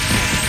Peace.